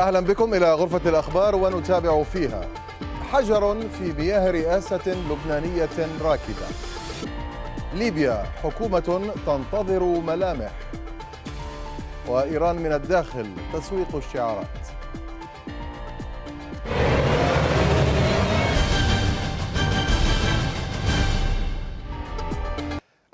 أهلا بكم إلى غرفة الأخبار ونتابع فيها. حجر في مياه رئاسة لبنانية راكدة. ليبيا حكومة تنتظر ملامح. وإيران من الداخل تسويق الشعارات.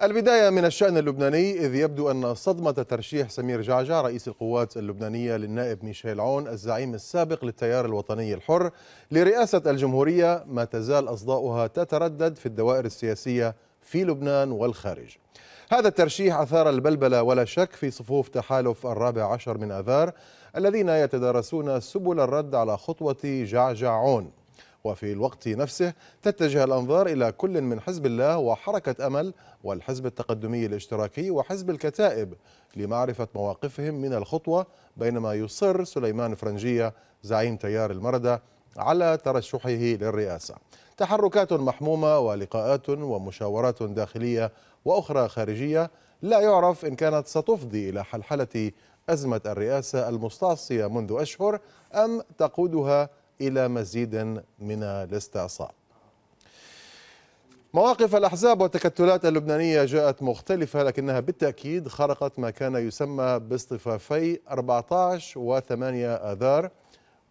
البداية من الشأن اللبناني إذ يبدو أن صدمة ترشيح سمير جعجع رئيس القوات اللبنانية للنائب ميشيل عون الزعيم السابق للتيار الوطني الحر لرئاسة الجمهورية ما تزال أصداؤها تتردد في الدوائر السياسية في لبنان والخارج. هذا الترشيح أثار البلبلة ولا شك في صفوف تحالف الرابع عشر من أذار الذين يتدارسون سبل الرد على خطوة جعجع عون. وفي الوقت نفسه تتجه الأنظار إلى كل من حزب الله وحركة أمل والحزب التقدمي الاشتراكي وحزب الكتائب لمعرفة مواقفهم من الخطوة بينما يصر سليمان فرنجية زعيم تيار المردة على ترشحه للرئاسة. تحركات محمومة ولقاءات ومشاورات داخلية وأخرى خارجية لا يعرف إن كانت ستفضي إلى حلحلة أزمة الرئاسة المستعصية منذ أشهر أم تقودها إلى مزيد من الاستعصاء. مواقف الأحزاب والتكتلات اللبنانية جاءت مختلفة لكنها بالتأكيد خرقت ما كان يسمى باصطفافي 14 و 8 آذار.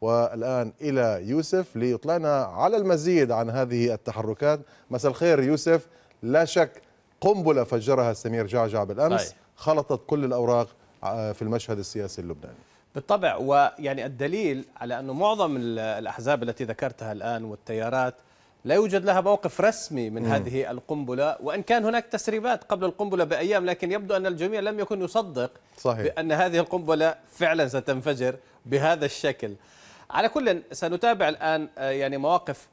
والآن إلى يوسف ليطلعنا على المزيد عن هذه التحركات. مساء الخير يوسف. لا شك قنبلة فجرها سمير جعجع بالأمس. خلطت كل الأوراق في المشهد السياسي اللبناني. بالطبع ويعني الدليل على أنه معظم الأحزاب التي ذكرتها الآن والتيارات لا يوجد لها موقف رسمي من م. هذه القنبلة وإن كان هناك تسريبات قبل القنبلة بأيام لكن يبدو أن الجميع لم يكن يصدق صحيح. بأن هذه القنبلة فعلا ستنفجر بهذا الشكل على كل سنتابع الآن يعني مواقف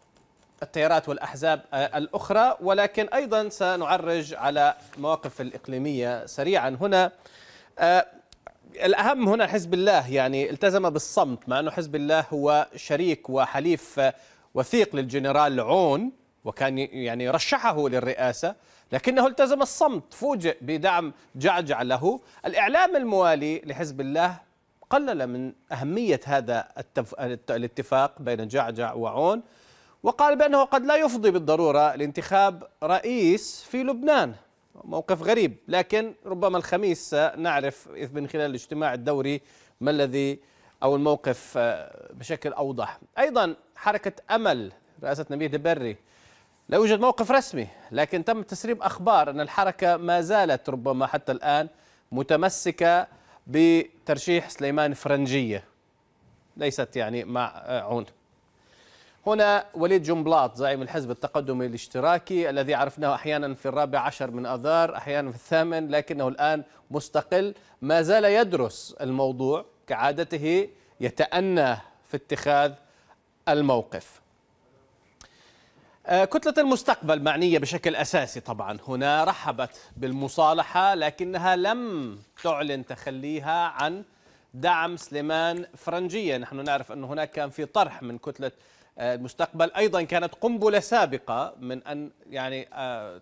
التيارات والأحزاب الأخرى ولكن أيضا سنعرج على مواقف الإقليمية سريعا هنا الأهم هنا حزب الله يعني التزم بالصمت مع أنه حزب الله هو شريك وحليف وثيق للجنرال عون وكان يعني رشحه للرئاسة لكنه التزم الصمت فوجئ بدعم جعجع له. الإعلام الموالي لحزب الله قلل من أهمية هذا التف... الاتفاق بين جعجع وعون وقال بأنه قد لا يفضي بالضرورة لانتخاب رئيس في لبنان. موقف غريب. لكن ربما الخميس نعرف من خلال الاجتماع الدوري ما الذي أو الموقف بشكل أوضح. أيضا حركة أمل رئاسة نبيه دبري لا يوجد موقف رسمي لكن تم تسريب أخبار أن الحركة ما زالت ربما حتى الآن متمسكة بترشيح سليمان فرنجية. ليست يعني مع عون. هنا وليد جنبلاط زعيم الحزب التقدمي الاشتراكي الذي عرفناه أحيانا في الرابع عشر من آذار أحيانا في الثامن لكنه الآن مستقل. ما زال يدرس الموضوع كعادته يتأنى في اتخاذ الموقف. كتلة المستقبل معنية بشكل أساسي طبعا. هنا رحبت بالمصالحة لكنها لم تعلن تخليها عن دعم سليمان فرنجية. نحن نعرف أن هناك كان في طرح من كتلة المستقبل. أيضا كانت قنبلة سابقة من أن يعني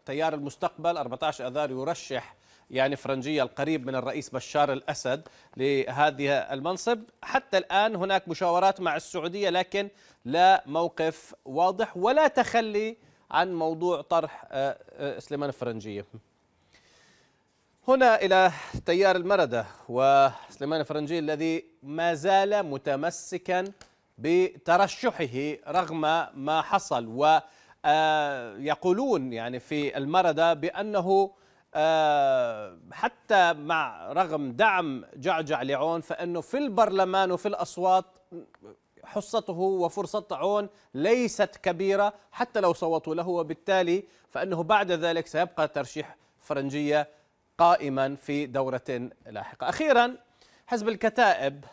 تيار المستقبل 14 آذار يرشح يعني فرنجية القريب من الرئيس بشار الأسد لهذه المنصب. حتى الآن هناك مشاورات مع السعودية لكن لا موقف واضح ولا تخلي عن موضوع طرح سليمان الفرنجية. هنا إلى تيار المردة وسليمان الفرنجي الذي ما زال متمسكا بترشحه رغم ما حصل ويقولون يعني في المردة بأنه حتى مع رغم دعم جعجع لعون فإنه في البرلمان وفي الأصوات حصته وفرصة عون ليست كبيرة حتى لو صوتوا له وبالتالي فإنه بعد ذلك سيبقى ترشيح فرنجية قائما في دورة لاحقة. أخيرا حزب الكتائب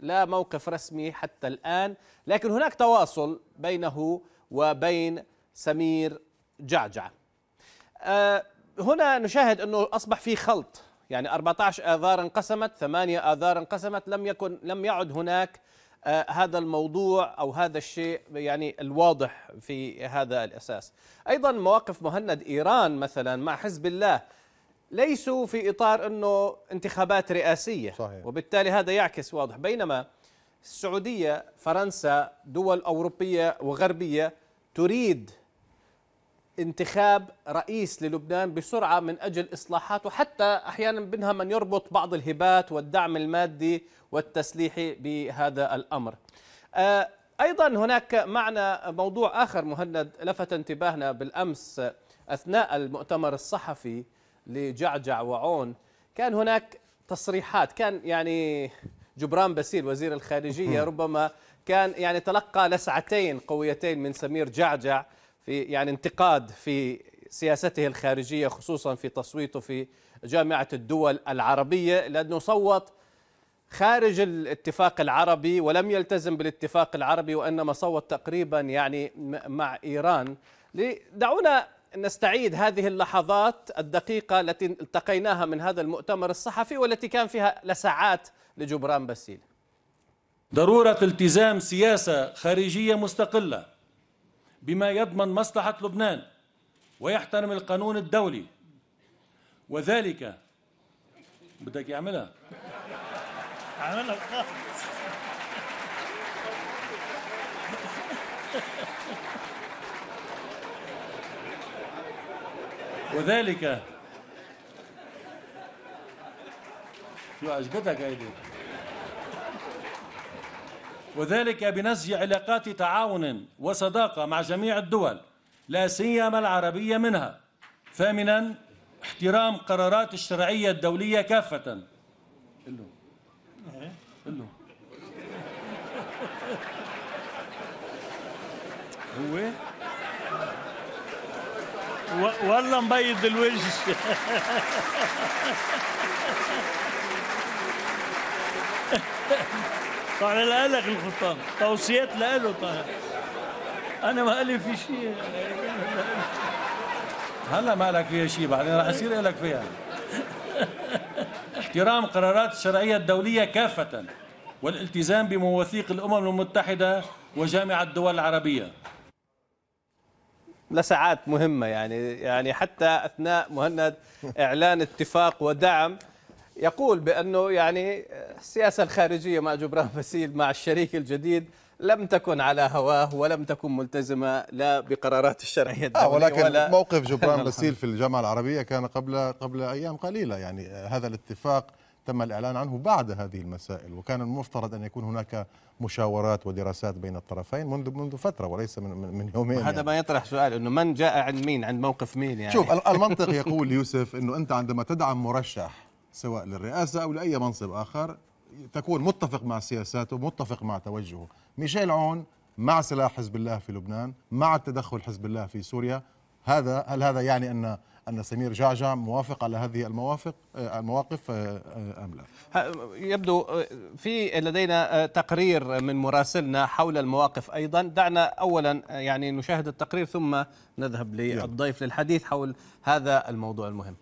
لا موقف رسمي حتى الآن لكن هناك تواصل بينه وبين سمير جعجع أه هنا نشاهد أنه أصبح في خلط. يعني 14 آذار انقسمت ثمانية آذار انقسمت لم يكن لم يعد هناك آه، هذا الموضوع أو هذا الشيء يعني الواضح في هذا الأساس. أيضا مواقف مهند إيران مثلا مع حزب الله. ليسوا في إطار إنه انتخابات رئاسية صحيح. وبالتالي هذا يعكس واضح بينما السعودية فرنسا دول أوروبية وغربية تريد انتخاب رئيس للبنان بسرعة من أجل اصلاحات وحتى أحيانا منها من يربط بعض الهبات والدعم المادي والتسليحي بهذا الأمر. آه، أيضا هناك معنا موضوع آخر مهند لفت انتباهنا بالأمس أثناء المؤتمر الصحفي لجعجع وعون. كان هناك تصريحات. كان يعني جبران باسيل وزير الخارجية ربما كان يعني تلقى لسعتين قويتين من سمير جعجع في يعني انتقاد في سياسته الخارجية خصوصا في تصويته في جامعة الدول العربية لأنه صوت خارج الاتفاق العربي ولم يلتزم بالاتفاق العربي وإنما صوت تقريبا يعني مع إيران. دعونا نستعيد هذه اللحظات الدقيقة التي التقيناها من هذا المؤتمر الصحفي والتي كان فيها لسعات لجبران باسيل. ضرورة التزام سياسة خارجية مستقلة بما يضمن مصلحة لبنان ويحترم القانون الدولي. وذلك بدك يعملها؟ عملها وذلك شو عجبتك هيدي وذلك بنسج علاقات تعاون وصداقة مع جميع الدول لا سيما العربية منها ثامنا احترام قرارات الشرعية الدولية كافة. قل له له هو؟ والله مبيض الوجه. طالع لك الخطان توصيات له طالع أنا ما قالي في شيء. هلا ما لك فيها شيء بعدين راح يصير لك فيها. احترام قرارات الشرعية الدولية كافة والالتزام بمواثيق الأمم المتحدة وجامعة الدول العربية. لساعات مهمة يعني يعني حتى أثناء مهند إعلان اتفاق ودعم يقول بأنه يعني السياسة الخارجية مع جبران فسيل مع الشريك الجديد لم تكن على هواه ولم تكن ملتزمة لا بقرارات الشرعية الدولية آه ولكن ولا موقف جبران باسيل في الجامعة العربية كان قبل قبل أيام قليلة يعني هذا الاتفاق تم الإعلان عنه بعد هذه المسائل وكان المفترض أن يكون هناك مشاورات ودراسات بين الطرفين منذ منذ فترة وليس من من يومين هذا يعني. ما يطرح سؤال أنه من جاء عند مين؟ عند موقف مين يعني؟ شوف المنطق يقول يوسف أنه أنت عندما تدعم مرشح سواء للرئاسة أو لأي منصب آخر تكون متفق مع سياساته متفق مع توجهه. ميشيل عون مع سلاح حزب الله في لبنان مع التدخل حزب الله في سوريا هذا هل هذا يعني أن أن سمير جعجع موافق على هذه الموافق المواقف آه، آه، أم لا؟ يبدو آه، في لدينا تقرير من مراسلنا حول المواقف أيضا، دعنا اولا يعني نشاهد التقرير ثم نذهب للضيف للحديث حول هذا الموضوع المهم.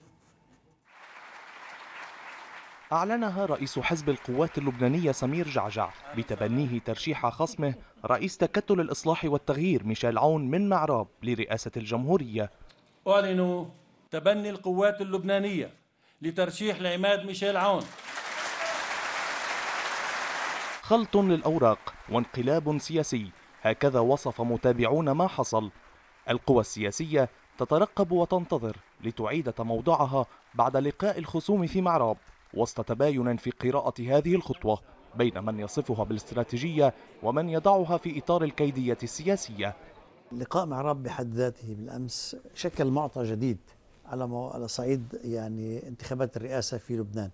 أعلنها رئيس حزب القوات اللبنانية سمير جعجع بتبنيه ترشيح خصمه رئيس تكتل الإصلاح والتغيير ميشيل عون من معراب لرئاسة الجمهورية أعلن تبني القوات اللبنانية لترشيح العماد ميشيل عون. خلط للأوراق وانقلاب سياسي. هكذا وصف متابعون ما حصل. القوى السياسية تترقب وتنتظر لتعيد تموضعها بعد لقاء الخصوم في معراب وسط تباين في قراءة هذه الخطوة بين من يصفها بالاستراتيجية ومن يضعها في إطار الكيدية السياسية. لقاء معراب بحد ذاته بالأمس شكل معطى جديد. على على صعيد يعني انتخابات الرئاسة في لبنان.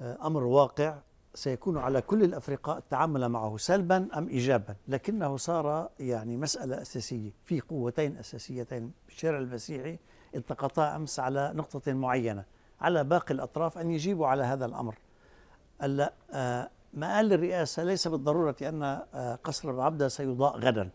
آه، أمر واقع سيكون على كل الأفرقاء التعامل معه سلبا أم إيجابا لكنه صار يعني مسألة أساسية في قوتين أساسيتين الشارع المسيحي التقطا أمس على نقطة معينة على باقي الأطراف أن يجيبوا على هذا الأمر. ألا آه، مآل الرئاسة ليس بالضرورة أن آه، قصر العبدة سيضاء غدا.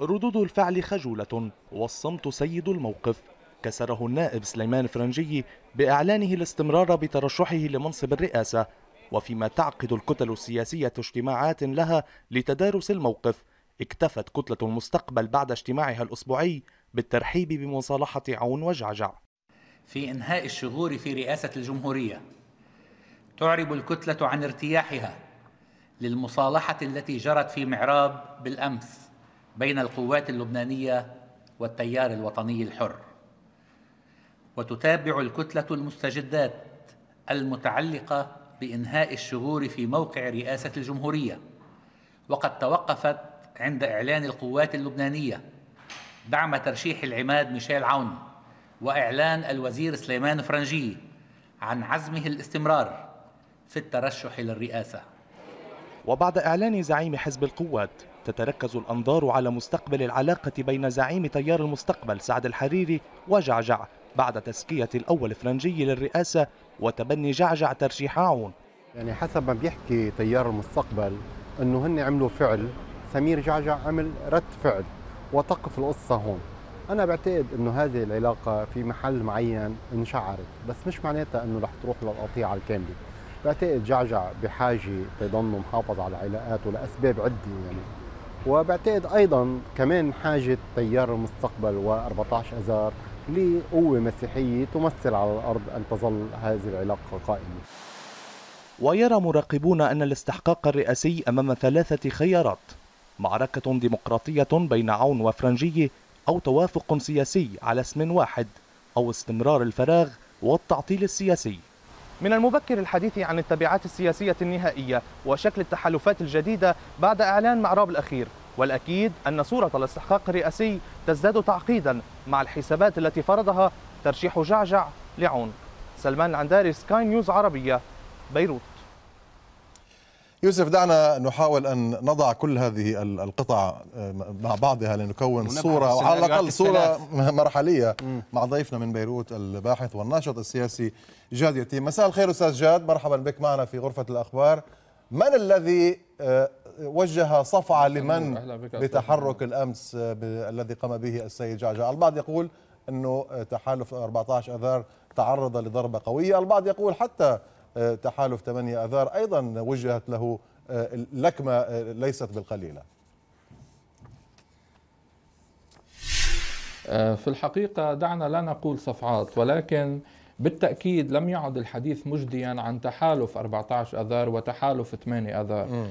ردود الفعل خجولة والصمت سيد الموقف. كسره النائب سليمان فرنجي بإعلانه الاستمرار بترشحه لمنصب الرئاسة وفيما تعقد الكتل السياسية اجتماعات لها لتدارس الموقف. اكتفت كتلة المستقبل بعد اجتماعها الأسبوعي بالترحيب بمصالحة عون وجعجع. في إنهاء الشغور في رئاسة الجمهورية تعرب الكتلة عن ارتياحها للمصالحة التي جرت في معراب بالأمس بين القوات اللبنانية والتيار الوطني الحر. وتتابع الكتلة المستجدات المتعلقة بإنهاء الشغور في موقع رئاسة الجمهورية. وقد توقفت عند إعلان القوات اللبنانية دعم ترشيح العماد ميشيل عون وإعلان الوزير سليمان فرنجي عن عزمه الاستمرار في الترشح للرئاسة. وبعد إعلان زعيم حزب القوات تتركز الأنظار على مستقبل العلاقة بين زعيم تيار المستقبل سعد الحريري وجعجع بعد تزكية الأول فرنجي للرئاسة وتبني جعجع ترشيح عون يعني حسب ما بيحكي تيار المستقبل إنه هن عملوا فعل سمير جعجع عمل رد فعل وتقف القصة هون. أنا بعتقد إنه هذه العلاقة في محل معين انشعرت بس مش معناتها إنه رح تروح للقطيعة الكاملة. بعتقد جعجع بحاجة ليضل محافظ على علاقاته لأسباب عدة يعني. وبعتقد أيضا كمان حاجة تيار المستقبل و14 اذار لقوة مسيحية تمثل على الأرض أن تظل هذه العلاقة قائمة. ويرى مراقبون أن الاستحقاق الرئاسي أمام ثلاثة خيارات معركة ديمقراطية بين عون وفرنجي أو توافق سياسي على اسم واحد أو استمرار الفراغ والتعطيل السياسي. من المبكر الحديث عن التبعات السياسية النهائية وشكل التحالفات الجديدة بعد إعلان معراب الأخير. والأكيد أن صورة الاستحقاق الرئاسي تزداد تعقيدا مع الحسابات التي فرضها ترشيح جعجع لعون. سلمان العنداري سكاي نيوز عربية بيروت. يوسف دعنا نحاول أن نضع كل هذه القطع مع بعضها لنكون صورة وعلى الأقل صورة مرحلية مع ضيفنا من بيروت الباحث والناشط السياسي جاد يتيم. مساء الخير أستاذ جاد. مرحبا بك معنا في غرفة الأخبار. من الذي آه، وجه صفعة لمن بتحرك الأمس آه، الذي قام به السيد جعجع. البعض يقول أنه تحالف 14 أذار تعرض لضربة قوية. البعض يقول حتى آه، تحالف 8 أذار أيضا وجهت له لكمة ليست بالقليلة. في الحقيقة دعنا لا نقول صفعات ولكن بالتأكيد لم يعد الحديث مجديا عن تحالف 14 أذار وتحالف 8 أذار. آه،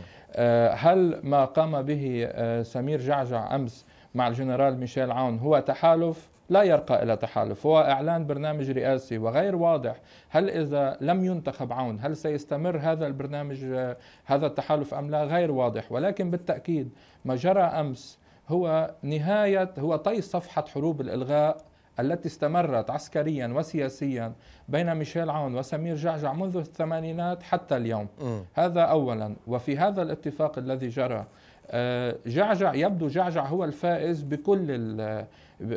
هل ما قام به آه، سمير جعجع أمس مع الجنرال ميشيل عون هو تحالف؟ لا يرقى إلى تحالف هو إعلان برنامج رئاسي وغير واضح. هل إذا لم ينتخب عون هل سيستمر هذا البرنامج آه، هذا التحالف أم لا؟ غير واضح. ولكن بالتأكيد ما جرى أمس هو نهاية هو طي صفحة حروب الإلغاء التي استمرت عسكريا وسياسيا بين ميشيل عون وسمير جعجع منذ الثمانينات حتى اليوم م. هذا اولا وفي هذا الاتفاق الذي جرى آه، جعجع يبدو جعجع هو الفائز بكل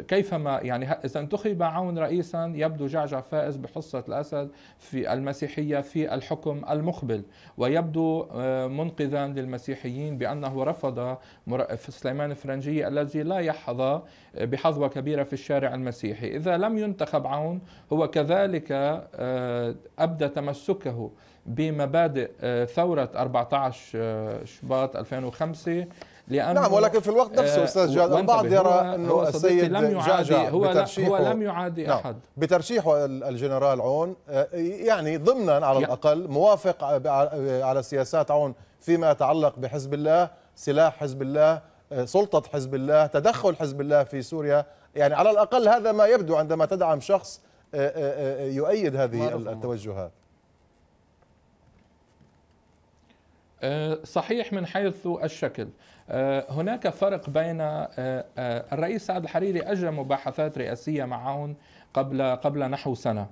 كيفما يعني إذا انتخب عون رئيسا يبدو جعجع فائز بحصة الأسد في المسيحية في الحكم المقبل ويبدو آه، منقذا للمسيحيين بأنه رفض سليمان الفرنجي الذي لا يحظى بحظوة كبيرة في الشارع المسيحي. إذا لم ينتخب عون هو كذلك آه، أبدى تمسكه بمبادئ آه، ثورة 14 شباط 2005 لأنه نعم ولكن في الوقت نفسه آه، أستاذ جاد البعض يرى أنه السيد لم يعادي هو, هو لم يعادي نعم أحد. بترشيحه الجنرال عون آه، يعني ضمنا على الأقل موافق على سياسات عون فيما يتعلق بحزب الله سلاح حزب الله آه، سلطة حزب الله تدخل حزب الله في سوريا. يعني على الأقل هذا ما يبدو عندما تدعم شخص يؤيد هذه التوجهات. صحيح من حيث الشكل. آه، هناك فرق بين آه، آه، الرئيس سعد الحريري أجرى مباحثات رئاسية مع عون قبل قبل نحو سنة.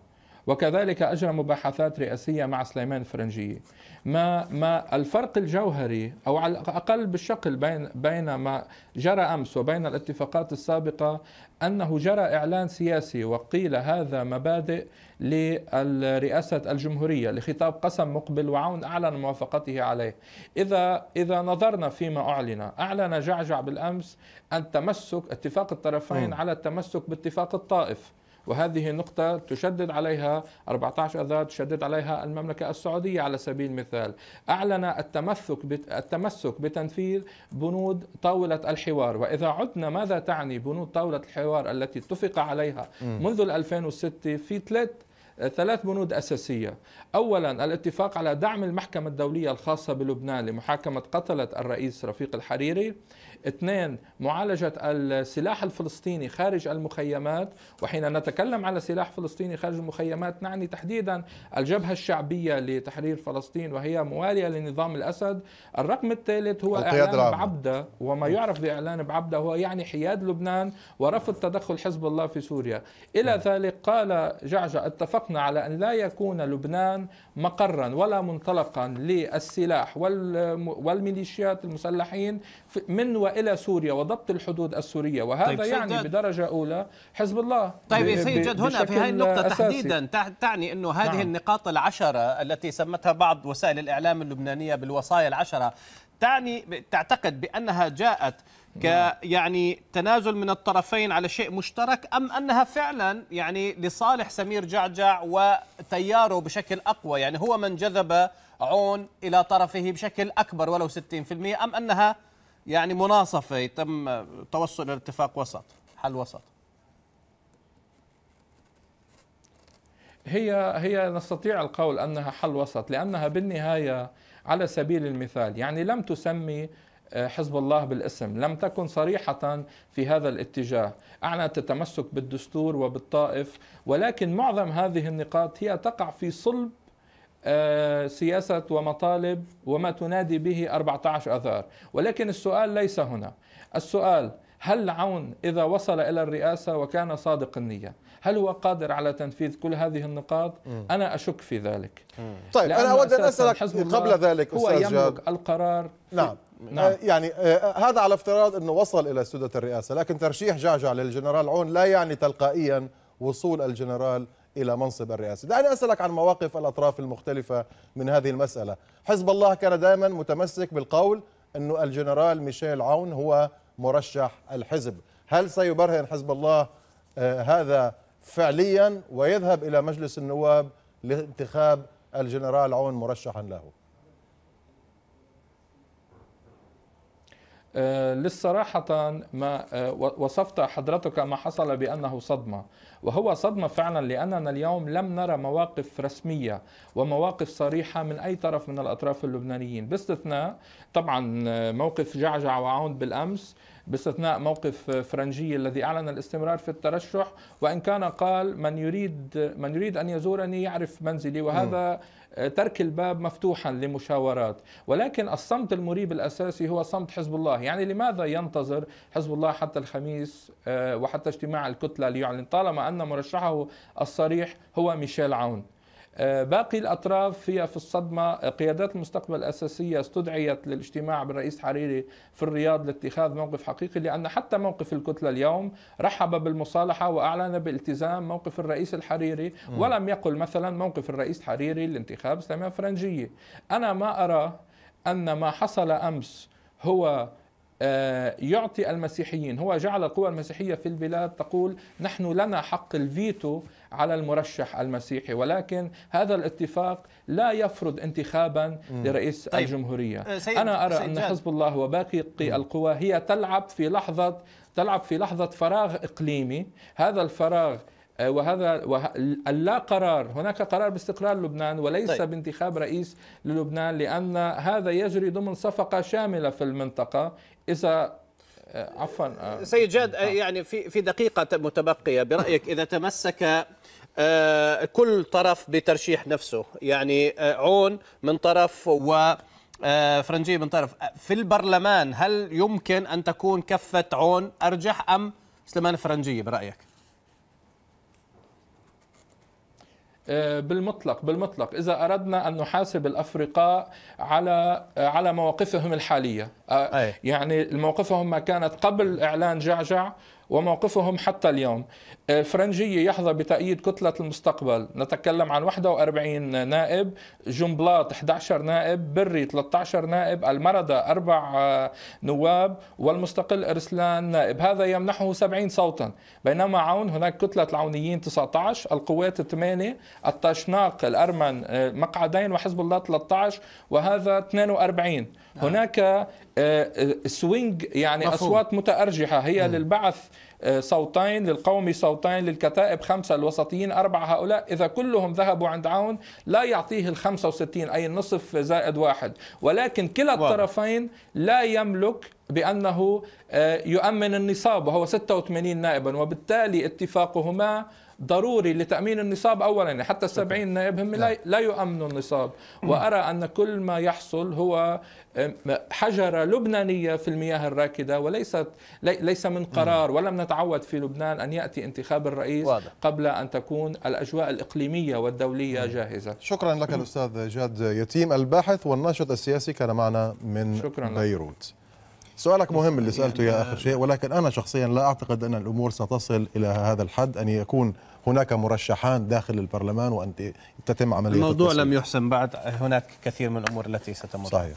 وكذلك أجرى مباحثات رئاسية مع سليمان الفرنجي ما ما الفرق الجوهري أو على الأقل بالشكل بين بين ما جرى أمس وبين الاتفاقات السابقة أنه جرى إعلان سياسي وقيل هذا مبادئ لرئاسه الجمهورية لخطاب قسم مقبل وعون أعلن موافقته عليه. اذا إذا نظرنا فيما أعلن أعلن جعجع بالأمس التمسك اتفاق الطرفين م. على التمسك باتفاق الطائف. وهذه نقطة تشدد عليها 14 أذار تشدد عليها المملكة السعودية على سبيل المثال. أعلن التمسك التمسك بتنفيذ بنود طاولة الحوار. وإذا عدنا ماذا تعني بنود طاولة الحوار التي اتفق عليها؟ منذ 2006 في ثلاث ثلاث بنود أساسية. أولا الاتفاق على دعم المحكمة الدولية الخاصة بلبنان لمحاكمة قتلة الرئيس رفيق الحريري. اثنين معالجة السلاح الفلسطيني خارج المخيمات. وحين نتكلم على سلاح فلسطيني خارج المخيمات نعني تحديدا الجبهة الشعبية لتحرير فلسطين وهي موالية لنظام الأسد. الرقم الثالث هو إعلان بعبدة. وما يعرف بإعلان بعبدة هو يعني حياد لبنان ورفض تدخل حزب الله في سوريا. إلى نعم. ذلك قال جعجع اتفقنا على أن لا يكون لبنان مقرا ولا منطلقا للسلاح والميليشيات المسلحين من والى سوريا وضبط الحدود السورية وهذا طيب يعني بدرجة أولى حزب الله طيب يا سيد جد هنا في هذه النقطة أساسي. تحديدا تعني إنه هذه نعم. النقاط العشرة التي سمتها بعض وسائل الإعلام اللبنانية بالوصايا العشرة تعني تعتقد بأنها جاءت ك نعم. يعني تنازل من الطرفين على شيء مشترك أم أنها فعلا يعني لصالح سمير جعجع وتياره بشكل أقوى يعني هو من جذب عون إلى طرفه بشكل أكبر ولو 60% أم أنها يعني مناصفة تم توصل إلى اتفاق وسط حل وسط. هي هي نستطيع القول أنها حل وسط لأنها بالنهاية على سبيل المثال يعني لم تسمي آه، حزب الله بالاسم لم تكن صريحة في هذا الاتجاه. أعنت التمسك بالدستور وبالطائف ولكن معظم هذه النقاط هي تقع في صلب سياسة ومطالب وما تنادي به 14 أذار ولكن السؤال ليس هنا السؤال هل عون إذا وصل إلى الرئاسة وكان صادق النية هل هو قادر على تنفيذ كل هذه النقاط م. أنا أشك في ذلك م. طيب أنا أود أن أسألك قبل ذلك هو يملك جاد. القرار نعم نعم. آه يعني آه هذا على افتراض أنه وصل إلى سدة الرئاسة لكن ترشيح جعجع للجنرال عون لا يعني تلقائيا وصول الجنرال إلى منصب الرئاسة. دعني أسألك عن مواقف الأطراف المختلفة من هذه المسألة. حزب الله كان دائما متمسك بالقول أنه الجنرال ميشيل عون هو مرشح الحزب. هل سيبرهن حزب الله آه هذا فعليا ويذهب إلى مجلس النواب لانتخاب الجنرال عون مرشحا له؟ آه، للصراحة ما آه، وصفت حضرتك ما حصل بأنه صدمة. وهو صدمة فعلا لأننا اليوم لم نرى مواقف رسمية ومواقف صريحة من أي طرف من الأطراف اللبنانيين. باستثناء طبعا موقف جعجع وعون بالأمس باستثناء موقف فرنجي الذي أعلن الاستمرار في الترشح وإن كان قال من يريد من يريد أن يزورني يعرف منزلي وهذا ترك الباب مفتوحا لمشاورات. ولكن الصمت المريب الأساسي هو صمت حزب الله. يعني لماذا ينتظر حزب الله حتى الخميس آه، وحتى اجتماع الكتلة ليعلن؟ طالما ان مرشحه الصريح هو ميشيل عون. آه، باقي الأطراف هي في الصدمة. قيادات المستقبل الأساسية استدعيت للاجتماع بالرئيس حريري في الرياض لاتخاذ موقف حقيقي لأن حتى موقف الكتلة اليوم رحب بالمصالحة وأعلن بالتزام موقف الرئيس الحريري ولم يقل مثلا موقف الرئيس حريري لانتخاب سليمان فرنجية. أنا ما أرى أن ما حصل أمس هو آه، يعطي المسيحيين. هو جعل القوى المسيحية في البلاد تقول نحن لنا حق الفيتو على المرشح المسيحي ولكن هذا الاتفاق لا يفرض انتخابا لرئيس طيب. الجمهورية. آه، سيد أنا أرى سيد أن حزب الله وباقي القوى هي تلعب في لحظة تلعب في لحظة فراغ إقليمي. هذا الفراغ آه، وهذا اللا قرار هناك قرار باستقرار لبنان وليس طيب. بانتخاب رئيس للبنان لأن هذا يجري ضمن صفقة شاملة في المنطقة إذا آه، عفوا آه، سيد جاد آه. يعني في في دقيقة متبقية برأيك إذا تمسك كل طرف بترشيح نفسه يعني عون من طرف و فرنجي من طرف في البرلمان هل يمكن أن تكون كفة عون أرجح أم سليمان فرنجية برأيك؟ آه، بالمطلق بالمطلق إذا أردنا أن نحاسب الأفرقاء على آه، على مواقفهم الحالية آه، أي. يعني موقفهم ما كانت قبل إعلان جعجع وموقفهم حتى اليوم. الفرنجية يحظى بتأييد كتلة المستقبل. نتكلم عن 41 نائب جنبلاط 11 نائب بري 13 نائب المردة أربع آه، نواب والمستقل إرسلان نائب. هذا يمنحه 70 صوتا. بينما عون هناك كتلة العونيين 19 القوات 8 الطاشناق الأرمن آه، مقعدين وحزب الله 13 وهذا 42 هناك آه، آه، swing يعني مفهوم. أصوات متأرجحة. هي للبعث آه، صوتين للقومي صوتين للكتائب خمسة الوسطيين أربعة هؤلاء. إذا كلهم ذهبوا عند عون لا يعطيه الخمسة وستين أي النصف زائد واحد. ولكن كلا. الطرفين لا يملك بأنه آه، يؤمن النصاب وهو 86 نائبا. وبالتالي اتفاقهما ضروري لتأمين النصاب أولا يعني حتى السبعين نائب هم لا, لا يؤمنوا النصاب. وأرى أن كل ما يحصل هو حجرة لبنانية في المياه الراكدة وليست لي- ليس من قرار ولم نتعود في لبنان أن يأتي انتخاب الرئيس واضح. قبل أن تكون الأجواء الإقليمية والدولية جاهزة. شكرا لك الأستاذ جاد يتيم الباحث والناشط السياسي كان معنا من شكراً لك. سؤالك مهم اللي سألته يا آخر شيء ولكن أنا شخصيا لا أعتقد أن الأمور ستصل إلى هذا الحد أن يكون هناك مرشحان داخل البرلمان وأن تتم عملية الموضوع التصويت. لم يحسم بعد هناك كثير من الأمور التي ستمر. صحيح.